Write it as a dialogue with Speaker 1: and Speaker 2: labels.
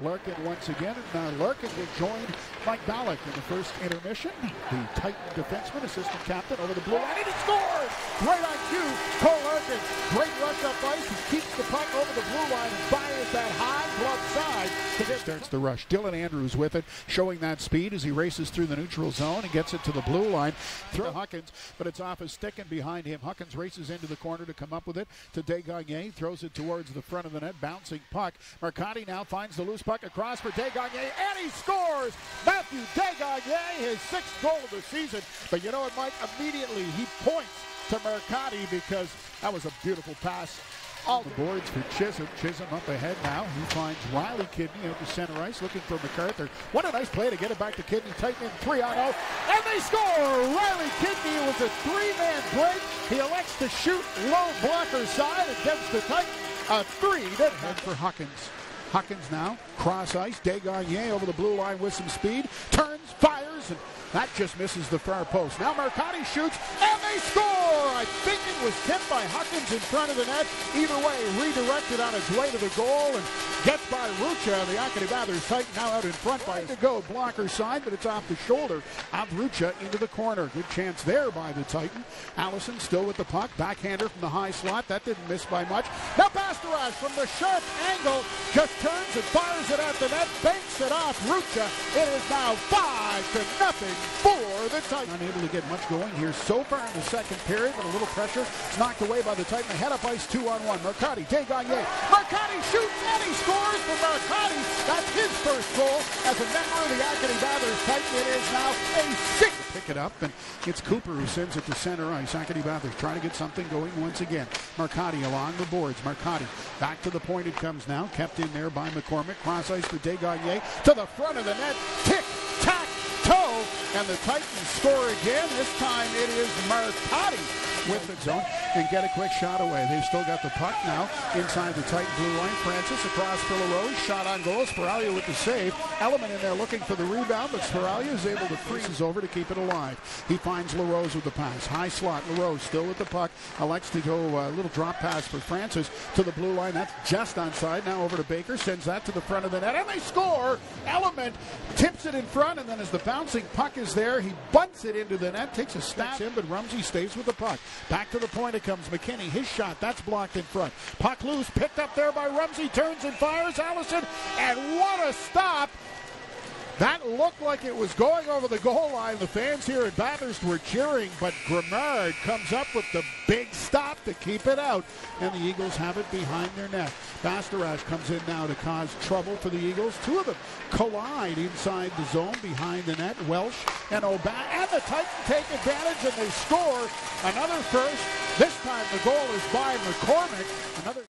Speaker 1: Larkin once again, and now Larkin will join Mike Ballack in the first intermission. The Titan defenseman, assistant captain, over the blue line, and he scores! Great IQ, Cole Larkin. Great rush up ice. He keeps the puck over the blue line fires that high glove side. Starts the rush. Dylan Andrews with it, showing that speed as he races through the neutral zone and gets it to the blue line. Through Huckins, but it's off his stick and behind him. Huckins races into the corner to come up with it to Desgagne. Throws it towards the front of the net, bouncing puck. Marcotti now finds the loose puck across for Desgagne, and he scores! Matthew Desgagne, his sixth goal of the season. But you know what, Mike? Immediately he points to Marcotti because that was a beautiful pass all the boards for Chisholm. Chisholm up ahead now. He finds Riley Kidney out to center ice looking for MacArthur. What a nice play to get it back to Kidney. Titan in 3 on 0. And they score! Riley Kidney was a three-man break. He elects to shoot low blocker side against the Titan. A three that head for Huckins. Huckins now, cross ice. Desgagne over the blue line with some speed. Turns, fires, and that just misses the far post. Now Marcotti shoots, and they score! I think it was tipped by Huckins in front of the net. Either way, redirected on its way to the goal and gets by Rucha. The Acadie Bathurst Titan now out in front by to go. Blocker side, but it's off the shoulder of Rucha into the corner. Good chance there by the Titan. Allison still with the puck. Backhander from the high slot. That didn't miss by much. Now Pastoraz from the sharp angle just turns and fires it at the net. Banks it off Rucha. It is now five to nothing for the Titans. Unable to get much going here so far in the second period, but a little pressure. Knocked away by the Titan. Head up ice two on one. Marcotti, Desgagne. Marcotti shoots and he scores for Marcotti. That's his first goal as a member of the Acadie Bathurst Titan. It is now a six. Pick it up, and it's Cooper who sends it to center ice. Acadie Bathurst trying to get something going once again. Marcotti along the boards. Marcotti back to the point it comes now. Kept in there by McCormick. Cross ice for Desgagne to the front of the net. Tick, toe, and the Titans score again. This time it is Marcotti with the zone and get a quick shot away. They've still got the puck now inside the tight blue line. Francis across for LaRose. Shot on goal. Spiralia with the save. Element in there looking for the rebound, but Spiralia is able to freeze over to keep it alive. He finds LaRose with the pass. High slot. LaRose still with the puck. Elects to go a little drop pass for Francis to the blue line. That's just onside. Now over to Baker. Sends that to the front of the net. And they score. Element tips it in front, and then as the bouncing puck is there, he bunts it into the net. Takes a stab in, but Rumsey stays with the puck. Back to the point it comes. McKinney, his shot, that's blocked in front. Puck loose, picked up there by Rumsey, turns and fires. Allison, and what a stop! That looked like it was going over the goal line. The fans here at Bathurst were cheering, but Grimard comes up with the big stop to keep it out, and the Eagles have it behind their net. Bastarash comes in now to cause trouble for the Eagles. Two of them collide inside the zone behind the net. Welsh and Oban, and the Titans take advantage and they score another first. This time the goal is by McCormick. Another